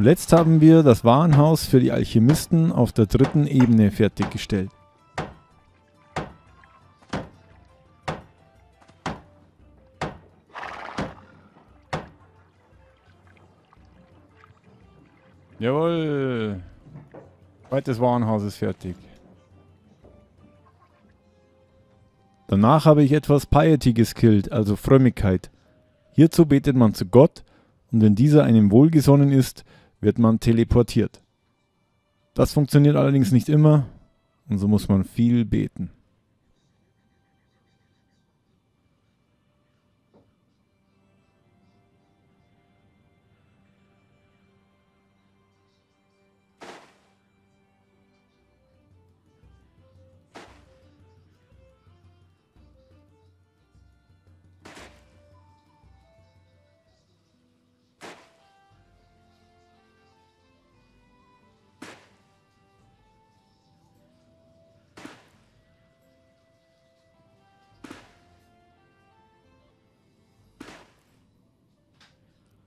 Zuletzt haben wir das Warenhaus für die Alchemisten auf der dritten Ebene fertiggestellt. Jawohl. Zweites Warenhaus ist fertig. Danach habe ich etwas Piety geskillt, also Frömmigkeit. Hierzu betet man zu Gott und wenn dieser einem wohlgesonnen ist, wird man teleportiert. Das funktioniert allerdings nicht immer und so muss man viel beten.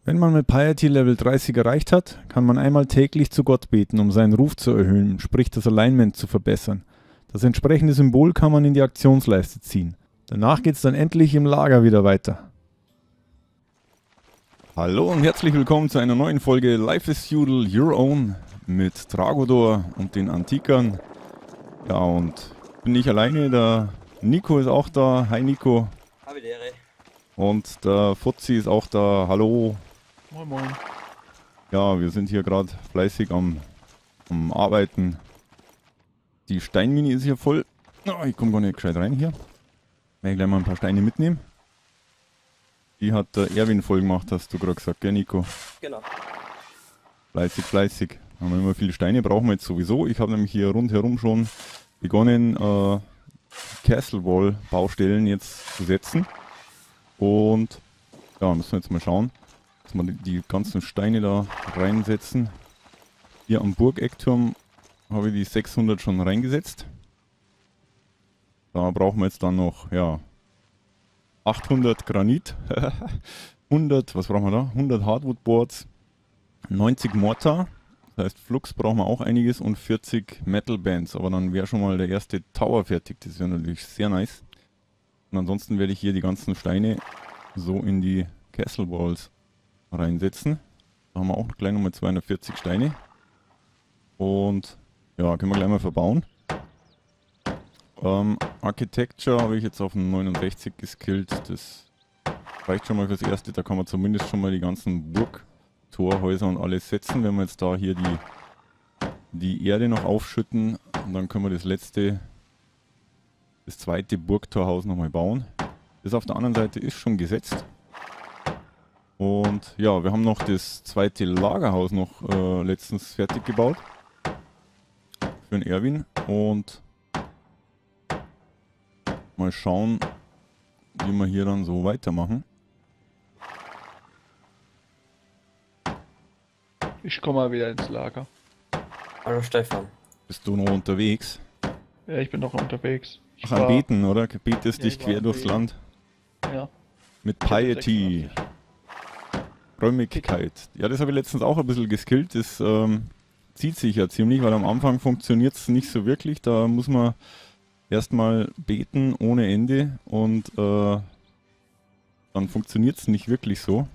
Wenn man mit Piety Level 30 erreicht hat, kann man einmal täglich zu Gott beten, um seinen Ruf zu erhöhen, sprich das Alignment zu verbessern. Das entsprechende Symbol kann man in die Aktionsleiste ziehen. Danach geht es dann endlich im Lager wieder weiter. Hallo und herzlich willkommen zu einer neuen Folge Life is Feudal Your Own mit Dragodor und den Antikern. Ja, und bin nicht alleine, der Nico ist auch da. Hi Nico. Ehre. Und der Fuzzi ist auch da. Hallo. Moin Moin. Ja, wir sind hier gerade fleißig am, am Arbeiten. Die Steinmine ist hier voll. Oh, ich komme gar nicht gescheit rein hier. Werde ich gleich mal ein paar Steine mitnehmen. Die hat der Erwin voll gemacht, hast du gerade gesagt, gell Nico? Genau. Fleißig, fleißig. Haben wir immer viele Steine, brauchen wir jetzt sowieso. Ich habe nämlich hier rundherum schon begonnen, äh, Castle Wall Baustellen jetzt zu setzen. Und ja, müssen wir jetzt mal schauen wir die ganzen Steine da reinsetzen. Hier am Burgeckturm habe ich die 600 schon reingesetzt. Da brauchen wir jetzt dann noch, ja, 800 Granit, 100, was brauchen wir da? 100 Hardwood Boards, 90 Mortar, das heißt Flux brauchen wir auch einiges und 40 Metal Bands, aber dann wäre schon mal der erste Tower fertig, das wäre natürlich sehr nice. Und ansonsten werde ich hier die ganzen Steine so in die Castle Walls reinsetzen. Da haben wir auch gleich nochmal 240 Steine. Und ja, können wir gleich mal verbauen. Ähm, Architecture habe ich jetzt auf 69 geskillt. Das reicht schon mal fürs Erste. Da kann man zumindest schon mal die ganzen Burgtorhäuser und alles setzen. Wenn wir jetzt da hier die, die Erde noch aufschütten, und dann können wir das letzte, das zweite Burgtorhaus nochmal bauen. Das auf der anderen Seite ist schon gesetzt. Und ja, wir haben noch das zweite Lagerhaus noch äh, letztens fertig gebaut. Für den Erwin. Und mal schauen, wie wir hier dann so weitermachen. Ich komme mal wieder ins Lager. Hallo Stefan. Bist du noch unterwegs? Ja, ich bin noch unterwegs. Ich Ach, am war- Beten, oder? Betest Ja, dich quer durchs. Land. Ja. Mit Piety. 86. Räumigkeit. Ja, das habe ich letztens auch ein bisschen geskillt. Das ähm, zieht sich ja ziemlich, weil am Anfang funktioniert es nicht so wirklich. Da muss man erstmal beten ohne Ende und äh, dann funktioniert es nicht wirklich so.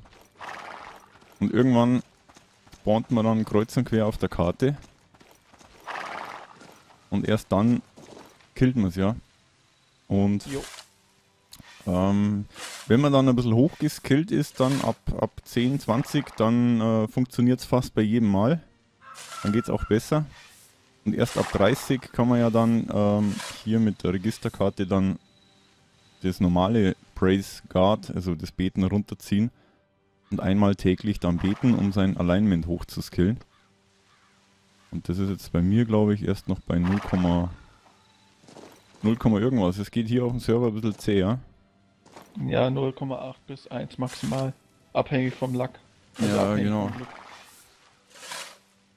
Und irgendwann spawnt man dann kreuz und quer auf der Karte. Und erst dann killt man es ja. Und Jo. Ähm, wenn man dann ein bisschen hochgeskillt ist, dann ab, ab 10, 20, dann äh, funktioniert es fast bei jedem Mal. Dann geht es auch besser. Und erst ab 30 kann man ja dann ähm, hier mit der Registerkarte dann das normale Praise Guard, also das Beten runterziehen und einmal täglich dann beten, um sein Alignment hochzuskillen. Und das ist jetzt bei mir, glaube ich, erst noch bei 0, 0, irgendwas. Es geht hier auf dem Server ein bisschen zäher. Ja, 0,8 bis 1 maximal. Abhängig vom Lack. Also Ja, genau.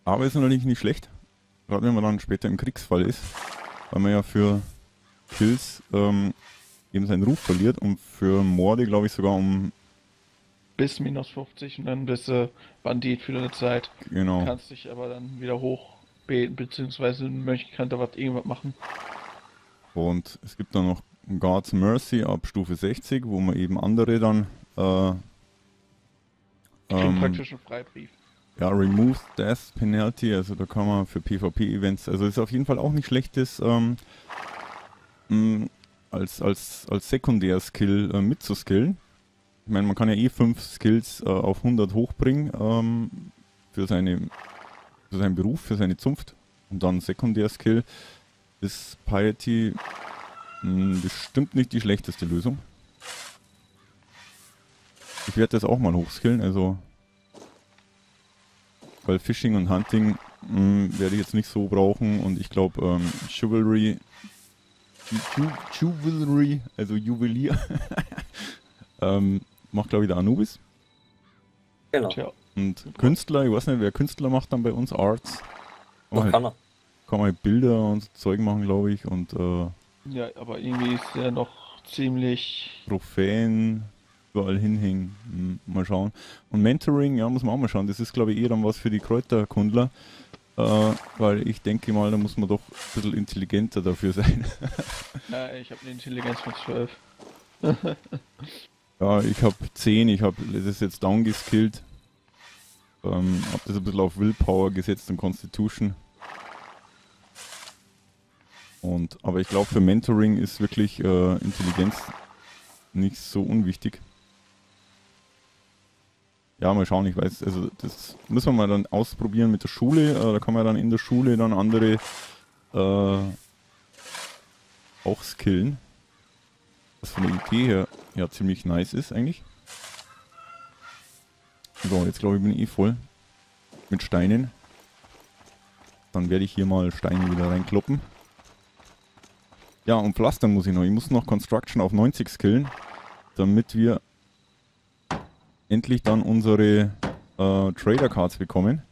Aber ist natürlich nicht schlecht. Gerade wenn man dann später im Kriegsfall ist. Weil man ja für Kills ähm, eben seinen Ruf verliert und für Morde, glaube ich, sogar um bis minus 50 und dann bist du Bandit für eine Zeit. Genau. Kannst dich aber dann wieder hochbeten, beziehungsweise Mönch kann da was irgendwas machen. Und es gibt dann noch God's Mercy ab Stufe 60, wo man eben andere dann äh, ähm, praktisch einen Freibrief. ja, Remove Death Penalty, also da kann man für PvP-Events, also ist auf jeden Fall auch nicht schlechtes ähm, als, als, als Sekundär-Skill äh, mitzuskillen. Ich meine, man kann ja eh 5 Skills äh, auf 100 hochbringen ähm, für, seine, für seinen Beruf, für seine Zunft. Und dann Sekundär-Skill ist Piety mh, bestimmt nicht die schlechteste Lösung. Ich werde das auch mal hochskillen, also weil Fishing und Hunting mh, werde ich jetzt nicht so brauchen und ich glaube ähm, Chivalry, Ju Juvelry, also Juwelier, ähm, macht glaube ich der Anubis Genau. Und Künstler, ich weiß nicht, wer Künstler macht dann bei uns, Arts, kann halt, kann er. kann man halt Bilder und so Zeug machen glaube ich und äh, ja, aber irgendwie ist er noch ziemlich. Trophäen überall hinhängen. Mal schauen. Und Mentoring, ja, muss man auch mal schauen. Das ist, glaube ich, eher dann was für die Kräuterkundler. Äh, weil ich denke mal, da muss man doch ein bisschen intelligenter dafür sein. Ja, ich habe eine Intelligenz von 12. ja, ich habe 10, ich habe das ist jetzt downgeskillt. Ähm, habe das ein bisschen auf Willpower gesetzt und Constitution. Und, aber ich glaube, für Mentoring ist wirklich äh, Intelligenz nicht so unwichtig. Ja, mal schauen, ich weiß, also das müssen wir mal dann ausprobieren mit der Schule. Äh, da kann man dann in der Schule dann andere äh, auch skillen. Was von der Idee her ja ziemlich nice ist eigentlich. So, jetzt glaube ich bin ich eh voll mit Steinen. Dann werde ich hier mal Steine wieder reinkloppen. Ja, und pflastern muss ich noch. Ich muss noch Construction auf 90 skillen, damit wir endlich dann unsere äh, Trader Cards bekommen.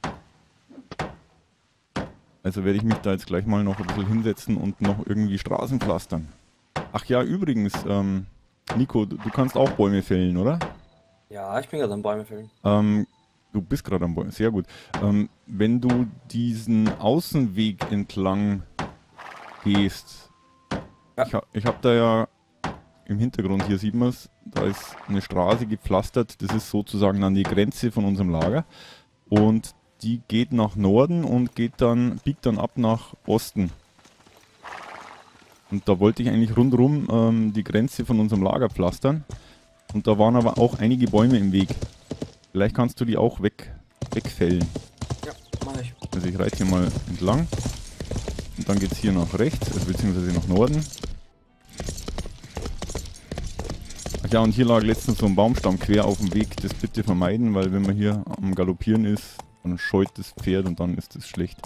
Also werde ich mich da jetzt gleich mal noch ein bisschen hinsetzen und noch irgendwie Straßen pflastern. Ach ja, übrigens, ähm, Nico, du, du kannst auch Bäume fällen, oder? Ja, ich bin gerade am Bäume fällen. Ähm, du bist gerade am Bäume, sehr gut. Ähm, wenn du diesen Außenweg entlang gehst. Ich, ha ich habe da ja im Hintergrund, hier sieht man es, da ist eine Straße gepflastert, das ist sozusagen an die Grenze von unserem Lager und die geht nach Norden und geht dann, biegt dann ab nach Osten. Und da wollte ich eigentlich rundherum ähm, die Grenze von unserem Lager pflastern. Und da waren aber auch einige Bäume im Weg. Vielleicht kannst du die auch weg, wegfällen. Ja, mach ich. Also ich reite hier mal entlang. Und dann geht es hier nach rechts, also beziehungsweise nach Norden. Ja, und hier lag letztens so ein Baumstamm quer auf dem Weg. Das bitte vermeiden, weil wenn man hier am Galoppieren ist, dann scheut das Pferd und dann ist das schlecht.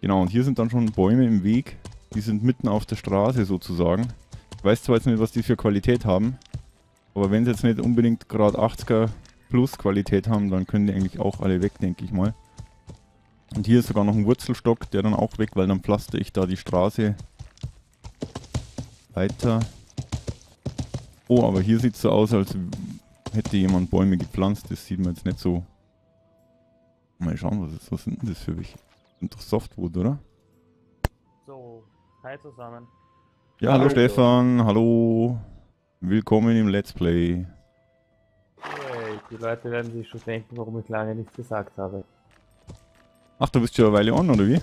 Genau, und hier sind dann schon Bäume im Weg. Die sind mitten auf der Straße sozusagen. Ich weiß zwar jetzt nicht, was die für Qualität haben, aber wenn sie jetzt nicht unbedingt gerade 80er plus Qualität haben, dann können die eigentlich auch alle weg, denke ich mal. Und hier ist sogar noch ein Wurzelstock, der dann auch weg, weil dann pflaster ich da die Straße weiter. Oh, aber hier sieht es so aus, als hätte jemand Bäume gepflanzt. Das sieht man jetzt nicht so. Mal schauen, was, ist, was sind denn das für welche? Sind doch Softwood, oder? So, hi zusammen. Ja, hallo Hallo. Stefan, hallo. Willkommen im Let's Play. Yay, die Leute werden sich schon denken, warum ich lange nichts gesagt habe. Ach, du bist schon eine Weile on, oder wie?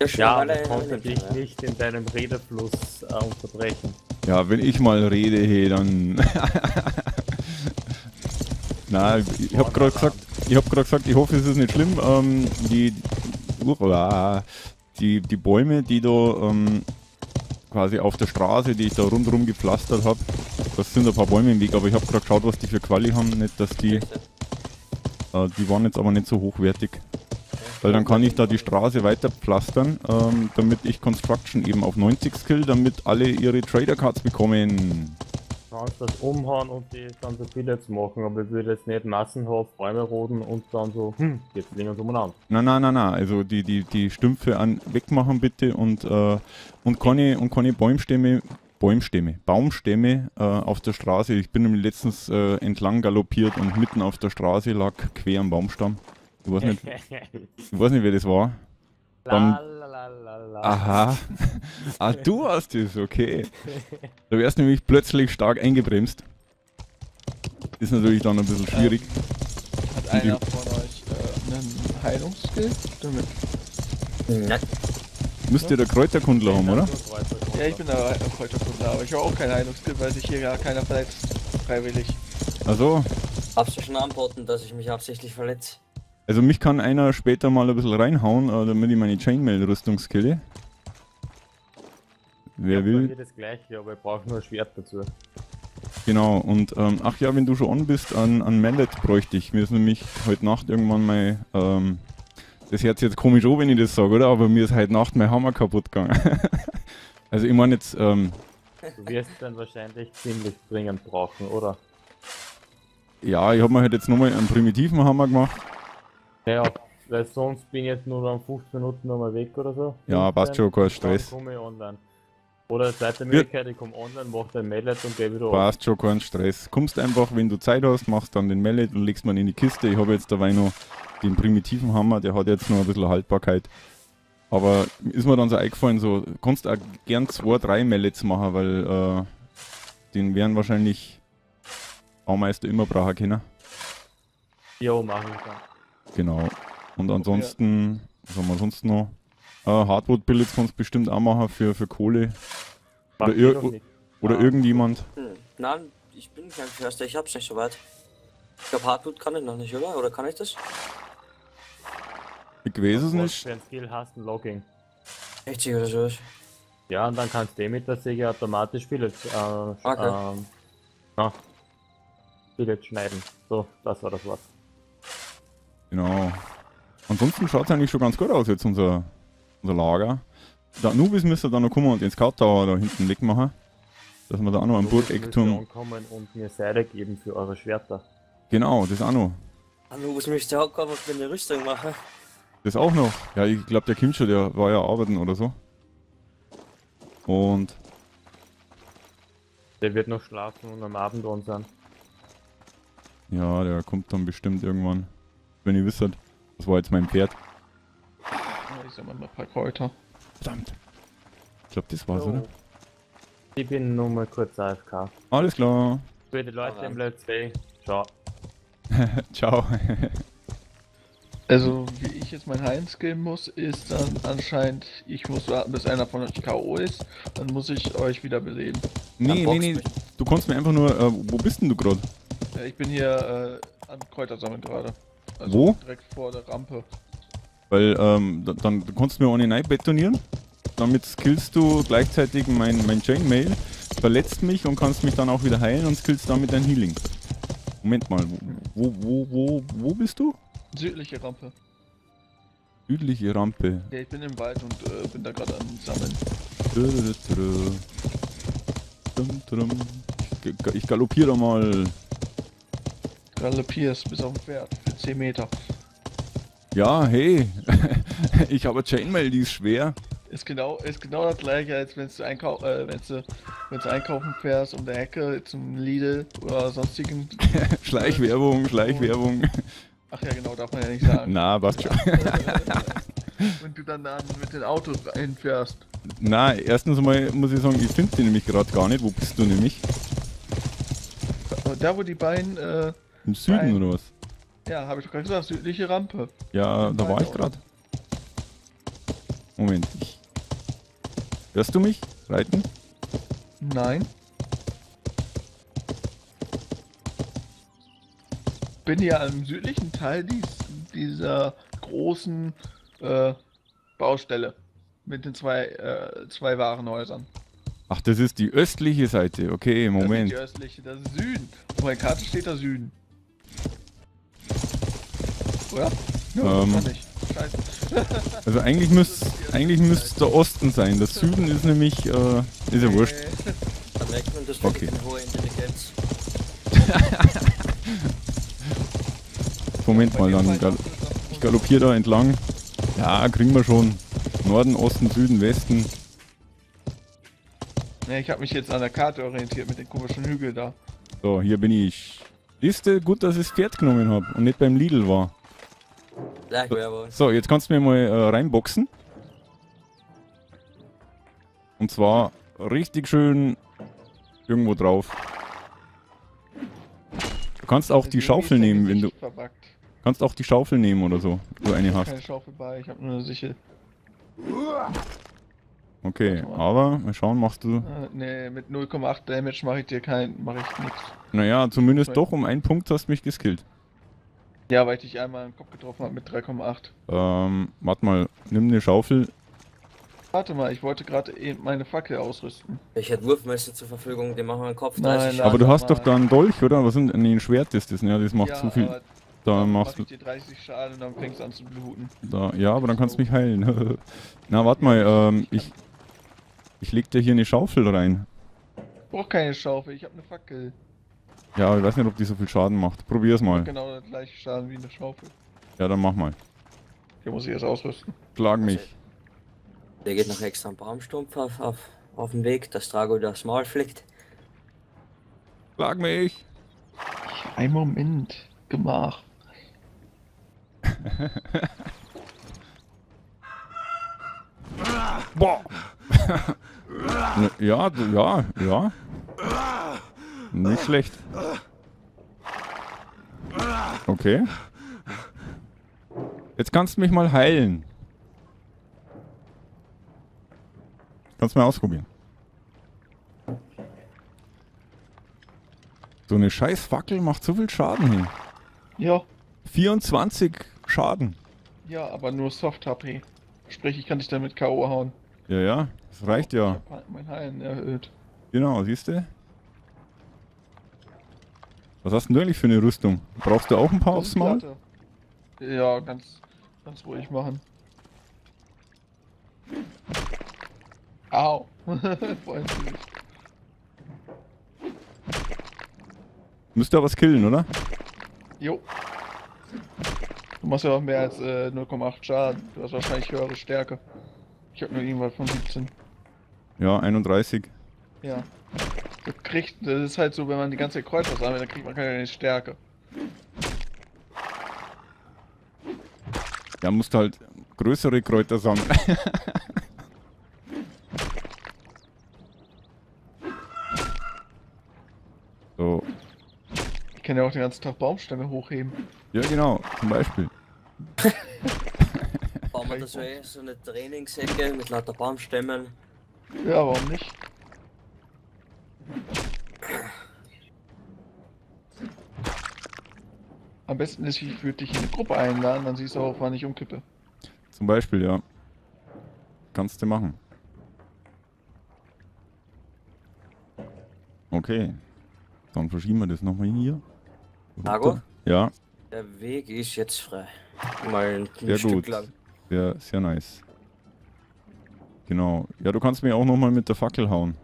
Ja, Ja, ich konnte dich ja. nicht in deinem Redefluss äh, unterbrechen. Ja, wenn ich mal rede, hey, dann. Na, ich hab gerade gesagt, ich hab gerade gesagt, ich hoffe, es ist nicht schlimm. Ähm, die, die, die Bäume, die da ähm, quasi auf der Straße, die ich da rundherum gepflastert habe, das sind ein paar Bäume im Weg, aber ich habe gerade geschaut, was die für Quali haben. Nicht, dass die, äh, die waren jetzt aber nicht so hochwertig. Weil dann kann ich da die Straße weiter pflastern, ähm, damit ich Construction eben auf 90 skill, damit alle ihre Trader Cards bekommen. Du kannst das umhauen und die viel jetzt machen, aber ich würde jetzt nicht massenhaft Bäume roden und dann so, hm, jetzt liegen uns umeinander. Nein, nein, nein, nein. Also die, die, die Stümpfe an wegmachen bitte und, äh, und keine, und keine Bäumstämme Bäumstämme, Baumstämme äh, auf der Straße. Ich bin nämlich letztens äh, entlang galoppiert und mitten auf der Straße lag quer am Baumstamm. Ich weiß nicht, ich weiß nicht wer das war. Dann-. Aha. ah, du warst es, okay. Da wärst nämlich plötzlich stark eingebremst. Ist natürlich dann ein bisschen schwierig. Hat einer von euch äh, einen Heilungsskill? Stimmt. Nein. Müsste der Kräuterkundler haben, oder? Ja, ich bin da heute Kunde, aber ich habe auch keinen Heilungsskill, weil sich hier gar keiner verletzt. Freiwillig. Also, Darfst du schon antworten, dass ich mich absichtlich verletze? Also mich kann einer später mal ein bisschen reinhauen, äh, damit ich meine Chainmail-Rüstung skille. Wer will? das gleiche, aber ich brauche nur ein Schwert dazu. Genau, und ähm, ach ja, wenn du schon on bist, an, an Mallet bräuchte ich. Mir ist nämlich heute Nacht irgendwann mal, ähm, das hört sich jetzt komisch an, wenn ich das sage, oder? Aber mir ist heute Nacht mein Hammer kaputt gegangen. also ich meine jetzt, ähm, Du wirst dann wahrscheinlich ziemlich dringend brauchen, oder? ja, ich habe mir halt jetzt nochmal einen primitiven Hammer gemacht. Ja, weil sonst bin ich jetzt nur dann 15 Minuten nochmal weg oder so. Ja, 15, passt schon, kein Stress. Dann komme ich online. Oder zweite Möglichkeit, ich komme online, mach den Mallet und geh wieder. Passt schon, kein Stress. Kommst einfach, wenn du Zeit hast, machst dann den Mallet und legst man in die Kiste. Ich habe jetzt dabei noch den primitiven Hammer, der hat jetzt noch ein bisschen Haltbarkeit. Aber ist mir dann so eingefallen, so, kannst auch gern zwei, drei Mallets machen, weil äh, den werden wahrscheinlich Baumeister immer brauchen können. Jo, mach ich dann. Genau. Und ansonsten, was haben wir sonst noch? Äh, Hardwood Billets kannst du bestimmt auch machen für, für Kohle. Mach Oder ir-. Oder Ah. irgendjemand. Hm. Nein, ich bin kein Förster, ich hab's nicht so weit. Ich glaube, Hardwood kann ich noch nicht, oder? Oder kann ich das? Ich weiß es nicht. für ein Skill hast, ein Logging. 60 oder so. Ja, und dann kannst du eh mit der Säge automatisch Billets, äh, Okay. ähm, ja, Billets schneiden. So, das war das Wort. Genau. Ansonsten schaut es eigentlich schon ganz gut aus jetzt, unser, unser Lager. Der Anubis müsste dann noch kommen und den Scout Tower da hinten wegmachen. Dass wir da auch noch einen Burgeckturm. ankommen und mir Seide geben für eure Schwerter. Genau, das auch noch. Anubis möchte auch kommen und mir eine Rüstung machen. Das auch noch. Ja, ich glaube, der Kim schon, der war ja arbeiten oder so. Und Der wird noch schlafen und am Abend dran sein. ja, der kommt dann bestimmt irgendwann. Wenn ihr wisst, das war jetzt mein Pferd. Ich sag mal ein paar Kräuter. Verdammt. Ich glaube, das war's, So. oder? Ich bin nur mal kurz AFK. Alles klar. Für die Leute im Let's Play. Ciao. Ciao. Also, wie ich jetzt mein Heilen skillen muss, ist dann anscheinend, ich muss warten, bis einer von euch K.O. ist, dann muss ich euch wieder beleben. nee, nee, nee. mich. Du kannst mir einfach nur. Äh, wo bist denn du gerade? Ja, ich bin hier äh, an Kräuter sammeln gerade. Also Wo? Direkt vor der Rampe. Weil ähm, da- dann du kannst mir eine Night betonieren. Damit skillst du gleichzeitig mein, mein Chainmail, verletzt mich und kannst mich dann auch wieder heilen und skillst damit dein Healing. Moment mal, wo, wo, wo, wo bist du? Südliche Rampe. Südliche Rampe. Ja, ich bin im Wald und äh, bin da gerade am Sammeln. Dum, dum. Ich galoppiere mal. Galoppierst bis auf ein Pferd für 10 Meter. Ja, hey. ich habe Chainmail, die ist schwer. Ist genau, ist genau das gleiche, als wenn du, einkau äh, wenn du, einkaufen fährst um der Ecke zum Lidl oder sonstigen. Schleichwerbung, Schleichwerbung. Ach ja, genau, darf man ja nicht sagen. Na, passt schon. wenn du dann, dann mit dem Auto reinfährst. Na, erstens mal muss ich sagen, ich finde die nämlich gerade gar nicht. Wo bist du nämlich? Da, wo die beiden, äh, Im Süden Nein. oder was? ja, habe ich doch gerade gesagt, südliche Rampe. Ja, da war ich gerade. Moment. Ich Hörst du mich? Reiten? Nein. Bin ja im südlichen Teil dies, dieser großen äh, Baustelle mit den zwei, äh, zwei Warenhäusern. Ach, das ist die östliche Seite. Okay, Das Moment. ist die östliche, das ist Süden. Auf meiner Karte steht da Süden. Oder? Ja, Ähm. kann. Scheiße. Also eigentlich müsste eigentlich müsste es der Osten sein. Der Süden ist nämlich, äh, ist ja wurscht. Dann merkt man, das Okay. eine hohe Intelligenz. Moment mal, dann gal ich galoppiere da entlang. Ja, kriegen wir schon. Norden, Osten, Süden, Westen. Ja, ich habe mich jetzt an der Karte orientiert mit dem komischen Hügel da. So, hier bin ich. Ist gut, dass ich das Pferd genommen habe und nicht beim Lidl war. So, jetzt kannst du mir mal äh, reinboxen. Und zwar richtig schön irgendwo drauf. Du kannst auch die Schaufel nehmen, wenn du. Verbuggt. Kannst auch die Schaufel nehmen oder so, wenn du eine hast. Keine Schaufel bei, ich habe nur eine Sichel. Okay, aber mal schauen, machst du. Äh, nee, mit 0,8 Damage mache ich dir kein, mache ich nichts. Naja, zumindest doch um einen Punkt hast du mich geskillt. Ja, weil ich dich einmal im Kopf getroffen habe mit 3,8. Ähm, warte mal, nimm eine Schaufel. Warte mal, ich wollte gerade eben meine Fackel ausrüsten. Ich hätte Wurfmesser zur Verfügung, den machen wir einen Kopf. Nein, 30 nein. Aber du hast doch mal. da einen Dolch, oder? Was sind nee, ein Schwert ist das? Ja, das macht ja, zu viel. Da dann machst mach du. ich dir 30 Schaden und dann fängst du an zu bluten. Da, ja, aber dann kannst du mich heilen. Na, warte mal, ähm, ich. Ich leg dir hier eine Schaufel rein. Ich brauch keine Schaufel, ich habe eine Fackel. Ja, ich weiß nicht, ob die so viel Schaden macht. Probier's mal. Genau der gleiche Schaden wie eine Schaufel. Ja, dann mach mal. Hier muss ich erst ausrüsten. Schlag mich. Der geht noch extra einen Baumstumpf auf, auf, auf den Weg, dass Drago das Maul flickt. Schlag mich! Ein Moment. Gemach. Boah! Ne, ja, du, ja, ja. Nicht schlecht. Okay. Jetzt kannst du mich mal heilen. Kannst du mal ausprobieren. So eine scheiß Fackel macht so viel Schaden hin. Ja, 24 Schaden. ja, aber nur Soft-HP. Sprich, ich kann dich damit K.O. hauen. Ja, ja, das reicht ja. Mein Heilen erhöht. Genau, siehst du? Was hast denn du eigentlich für eine Rüstung? Brauchst du auch ein paar aufs Maul? Ja, ganz, ganz ruhig machen. Au. Müsste aber killen, oder? Jo. Du machst ja auch mehr als äh, 0,8 Schaden. Du hast wahrscheinlich höhere Stärke. Ich hab nur irgendwas von 17. Ja, 31. Ja. Du kriegst, das ist halt so, wenn man die ganze Zeit Kreuzer sammelt, dann kriegt man keine Stärke. Ja, musst halt größere Kräuter sammeln. so, Ich kann ja auch den ganzen Tag Baumstämme hochheben. ja genau, zum Beispiel. Bauen wir da so, eh so eine Trainingsecke mit lauter Baumstämmen. Ja, warum nicht? Am besten ist, ich würde dich in eine Gruppe einladen, dann siehst du auch, wann ich umkippe. Zum Beispiel, ja. Kannst du machen. Okay. Dann verschieben wir das nochmal hier. Nago? Ja, Der Weg ist jetzt frei. Mal ein, ein Sehr Stück gut. lang. sehr, sehr nice. Genau. Ja, du kannst mir auch nochmal mit der Fackel hauen.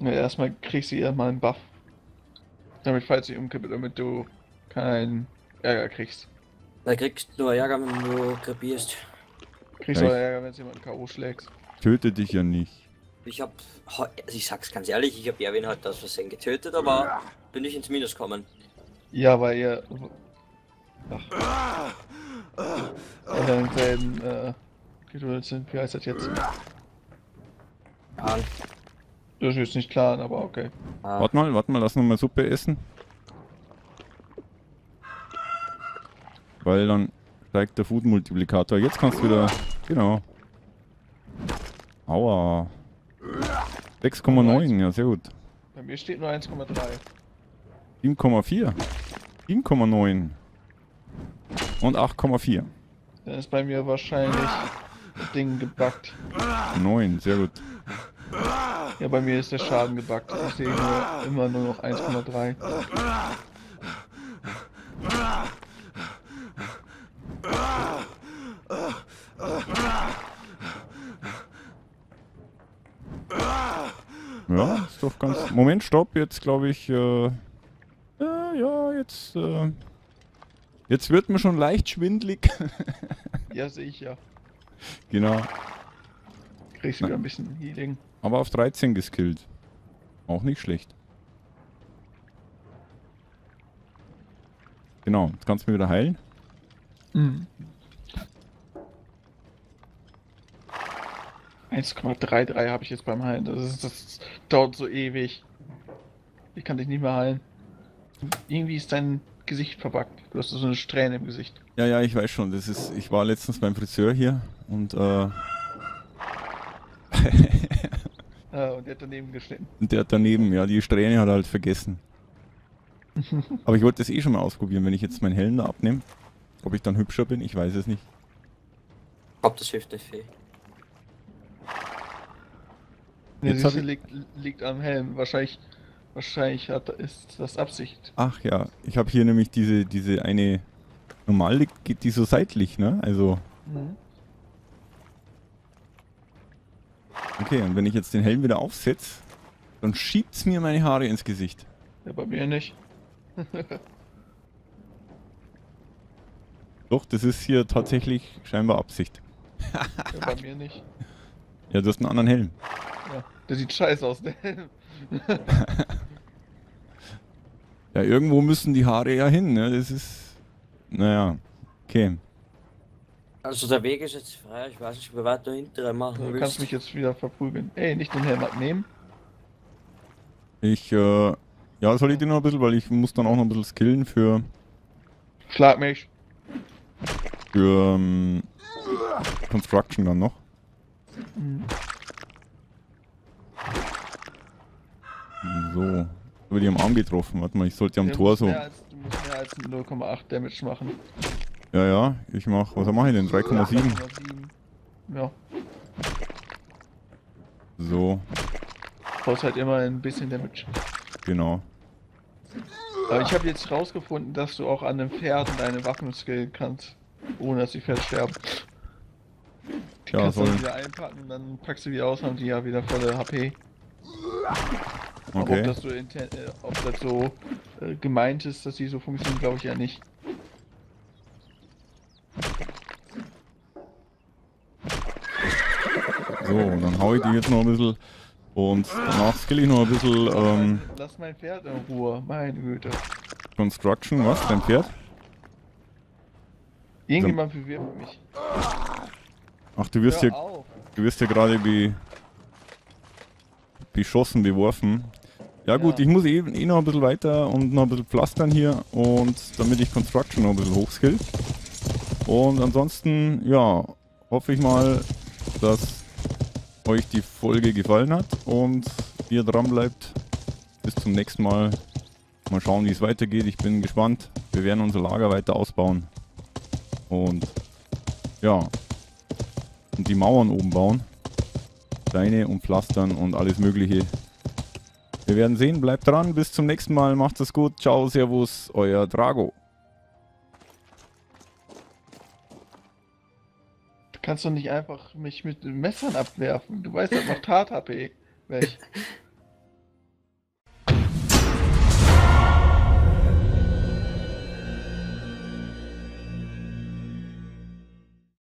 Ja, erstmal kriegst du erstmal einen Buff. Damit, falls ich umkippe, damit du keinen Ärger kriegst. Da kriegst du nur Ärger, wenn du krepierst. Kriegst Ja, ich- Ärger, wenn du jemanden K.O. schlägst. Töte dich ja nicht. Ich hab, also ich sag's ganz ehrlich, ich hab Erwin halt aus Versehen getötet, aber bin ich ins Minus gekommen. Ja, weil ihr. Ach. Weil ihr im selben, äh, geduldet sind. Wie heißt das jetzt? Ah, Das ist jetzt nicht klar, aber okay. ah, Warte mal, warte mal, lass noch mal Suppe essen. Weil dann steigt der Food-Multiplikator. Jetzt kannst du wieder. Genau. Aua. 6,9, ja sehr gut. Bei mir steht nur 1,3. 7,4. 7,9. Und 8,4. Dann ist bei mir wahrscheinlich das Ding gebackt. 9, sehr gut. Ja, bei mir ist der Schaden gebackt. Ich sehe nur, immer nur noch 1,3. Ja, ist doch ganz. Moment, stopp, jetzt glaube ich. Äh, ja, ja, jetzt. Äh, jetzt wird mir schon leicht schwindlig. Ja, sehe ich ja. genau. Kriegst wieder ein bisschen Healing. Aber auf 13 geskillt. Auch nicht schlecht. Genau, jetzt kannst du mir wieder heilen. Mhm. 1,33 habe ich jetzt beim Heilen. Das, ist, das dauert so ewig. Ich kann dich nicht mehr heilen. Irgendwie ist dein Gesicht verbuggt. Du hast so eine Strähne im Gesicht. Ja, ja, ich weiß schon. Das ist, ich war letztens beim Friseur hier und äh, Äh, und der hat daneben geschnitten. Und der hat daneben, ja, die Strähne hat er halt vergessen. Aber ich wollte das eh schon mal ausprobieren, wenn ich jetzt meinen Helm da abnehme. Ob ich dann hübscher bin, ich weiß es nicht. Ich glaub, das hilft nicht viel. Der Jetzt Süße liegt, liegt am Helm. Wahrscheinlich, wahrscheinlich hat, ist das Absicht. Ach ja, ich habe hier nämlich diese, diese eine. Normal liegt, geht die so seitlich, ne? Also, Mhm. okay, und wenn ich jetzt den Helm wieder aufsetze, dann schiebt's mir meine Haare ins Gesicht. Ja, bei mir nicht. Doch, das ist hier tatsächlich scheinbar Absicht. Ja, bei mir nicht. Ja, du hast einen anderen Helm. Ja, der sieht scheiße aus, der Helm. Ja, irgendwo müssen die Haare ja hin, ne? Das ist. Naja, okay. Also der Weg ist jetzt frei, ich weiß nicht, wie weit du hinterher machen Du willst. kannst mich jetzt wieder verprügeln. Ey, nicht den Helm abnehmen. Ich, äh. Ja, soll ich den noch ein bisschen, weil ich muss dann auch noch ein bisschen skillen für. Schlag mich. für ähm, Construction dann noch. Mhm. So. Über die am Arm getroffen. Warte mal, ich sollte am Tor so. Als, du musst mehr als 0,8 Damage machen. Ja, ja, ich mach. Was mache ich denn? 3,7. 3,7. Ja, So, brauchst halt immer ein bisschen Damage. genau. Aber ich habe jetzt rausgefunden, dass du auch an den Pferden deine Waffen skillen kannst, ohne dass die Pferde sterben. Die Ja, kannst du wieder einpacken und dann packst du die aus und haben die ja wieder volle HP. Aber ob Okay. das so, äh, ob das so äh, gemeint ist, dass die so funktionieren, glaube ich ja nicht. So, dann hau ich die jetzt noch ein bisschen. Und danach skill ich noch ein bisschen ähm, Lass mein Pferd in Ruhe, meine Güte. Construction. Was? Dein Pferd? Irgendjemand bewirbt mich. Ach, du wirst Hör hier, auf. du wirst hier gerade be, beschossen, beworfen. Ja gut, Ja. ich muss eh, eh noch ein bisschen weiter und noch ein bisschen pflastern hier und damit ich Construction noch ein bisschen hochskill. Und ansonsten, ja, hoffe ich mal, dass euch die Folge gefallen hat und ihr dran bleibt. Bis zum nächsten Mal. Mal schauen, wie es weitergeht. Ich bin gespannt. Wir werden unser Lager weiter ausbauen. Und ja, und die Mauern oben bauen. Steine und Pflastern und alles mögliche. Wir werden sehen, bleibt dran, bis zum nächsten Mal, macht es gut, ciao, servus, euer Drago. Du kannst doch nicht einfach mich mit den Messern abwerfen. Du weißt, das macht Hart-HP weg.